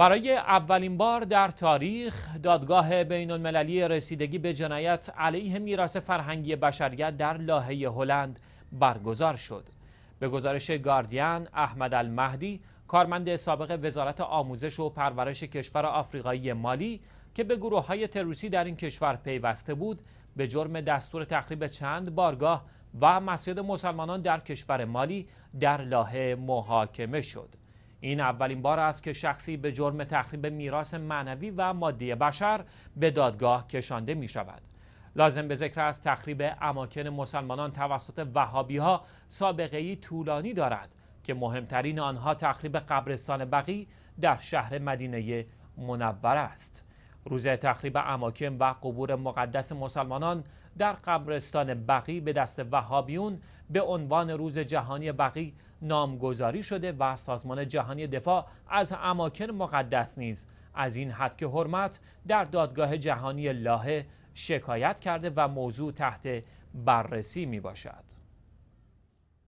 برای اولین بار در تاریخ دادگاه بین المللی رسیدگی به جنایت علیه میراث فرهنگی بشریت در لاهه هلند برگزار شد. به گزارش گاردین احمد المهدی کارمند سابق وزارت آموزش و پرورش کشور آفریقایی مالی که به گروه های تروریستی در این کشور پیوسته بود به جرم دستور تخریب چند بارگاه و مسجد مسلمانان در کشور مالی در لاهه محاکمه شد. این اولین بار است که شخصی به جرم تخریب میراث معنوی و مادی بشر به دادگاه کشانده می شود. لازم به ذکر است تخریب اماکن مسلمانان توسط وهابی ها سابقه ای طولانی دارد که مهمترین آنها تخریب قبرستان بقی در شهر مدینه منور است. روز تخریب اماکن و قبور مقدس مسلمانان در قبرستان بقی به دست وهابیون به عنوان روز جهانی بقی نامگذاری شده و سازمان جهانی دفاع از اماکن مقدس نیز از این حد که حرمت در دادگاه جهانی لاهه شکایت کرده و موضوع تحت بررسی می باشد.